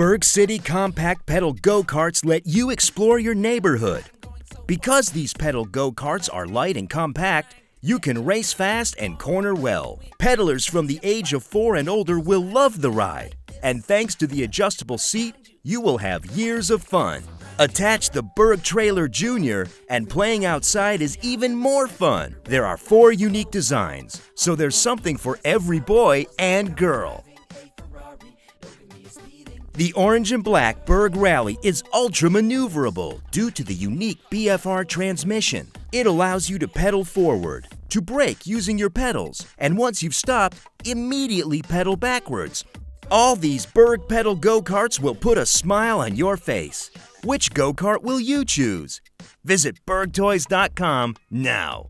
Berg City Compact Pedal Go Karts let you explore your neighborhood. Because these pedal go karts are light and compact, you can race fast and corner well. Pedalers from the age of four and older will love the ride. And thanks to the adjustable seat, you will have years of fun. Attach the Berg Trailer Junior, and playing outside is even more fun. There are four unique designs, so there's something for every boy and girl. The orange and black Berg Rally is ultra maneuverable due to the unique BFR transmission. It allows you to pedal forward, to brake using your pedals, and once you've stopped, immediately pedal backwards. All these Berg pedal go-karts will put a smile on your face. Which go-kart will you choose? Visit bergtoys.com now.